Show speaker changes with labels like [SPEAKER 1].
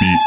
[SPEAKER 1] beat.